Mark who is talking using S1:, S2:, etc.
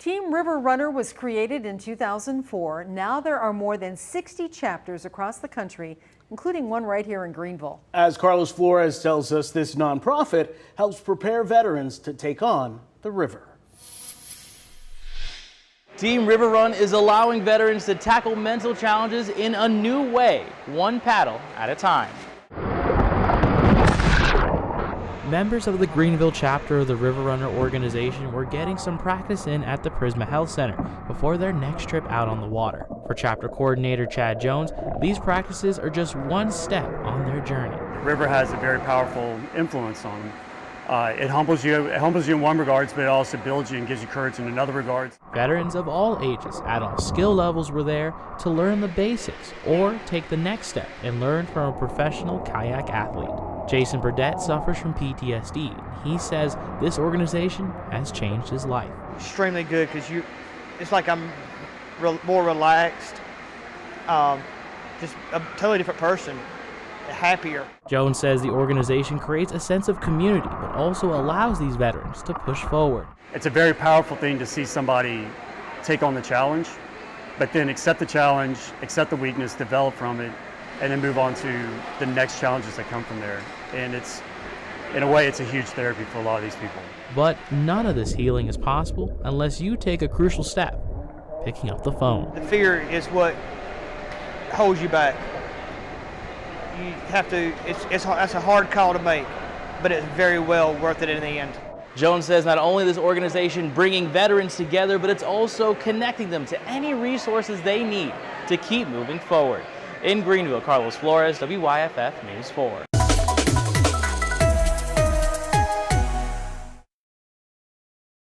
S1: Team River Runner was created in 2004. Now there are more than 60 chapters across the country, including one right here in Greenville.
S2: As Carlos Flores tells us, this nonprofit helps prepare veterans to take on the river.
S3: Team River Run is allowing veterans to tackle mental challenges in a new way, one paddle at a time. Members of the Greenville chapter of the River Runner organization were getting some practice in at the Prisma Health Center before their next trip out on the water. For chapter coordinator Chad Jones, these practices are just one step on their journey.
S4: The River has a very powerful influence on them. Uh, it humbles you. It humbles you in one regards, but it also builds you and gives you courage in another regards.
S3: Veterans of all ages at all skill levels were there to learn the basics or take the next step and learn from a professional kayak athlete. Jason Burdett suffers from PTSD. He says this organization has changed his life.
S5: Extremely good because you, it's like I'm re more relaxed, um, just a totally different person, happier.
S3: Jones says the organization creates a sense of community, but also allows these veterans to push forward.
S4: It's a very powerful thing to see somebody take on the challenge, but then accept the challenge, accept the weakness, develop from it, and then move on to the next challenges that come from there. And it's, in a way, it's a huge therapy for a lot of these people.
S3: But none of this healing is possible unless you take a crucial step, picking up the phone.
S5: The fear is what holds you back. You have to, it's, it's, that's a hard call to make, but it's very well worth it in the end.
S3: Jones says not only this organization bringing veterans together, but it's also connecting them to any resources they need to keep moving forward. In Greenville, Carlos Flores, WYFF News 4.